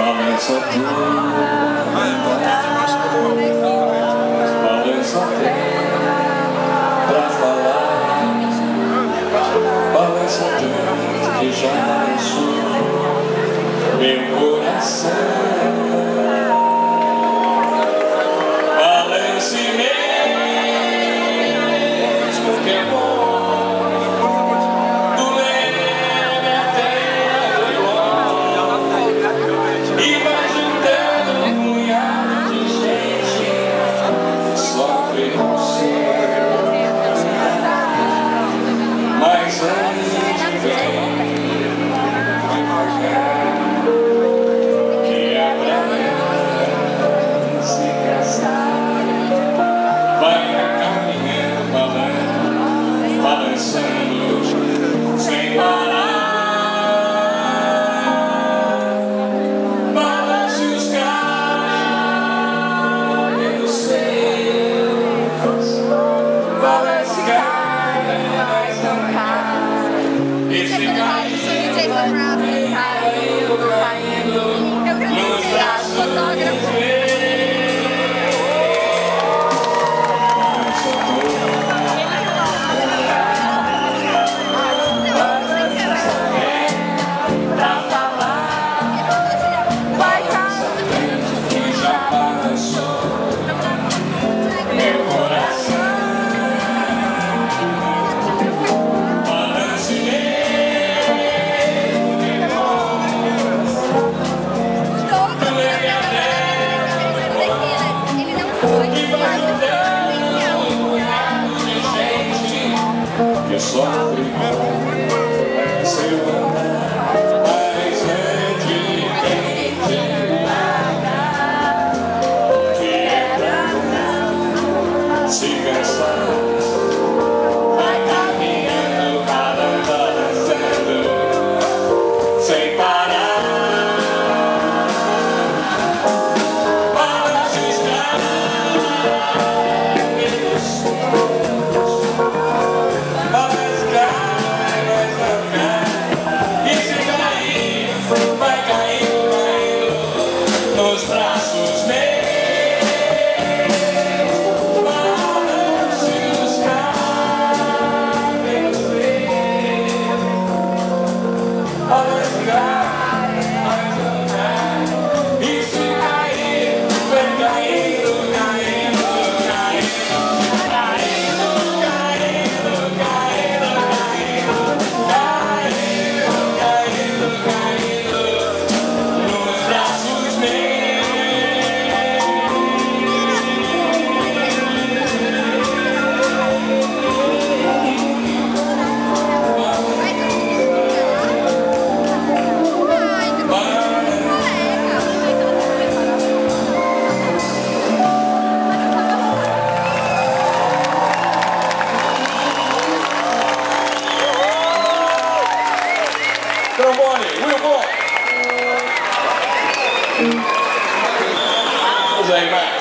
Balança tudo, balança tudo pra falar, balança tudo que já balançou meu coração. Vai caminhando, balançando, balançando. que sofre o amor. We're walk. Jose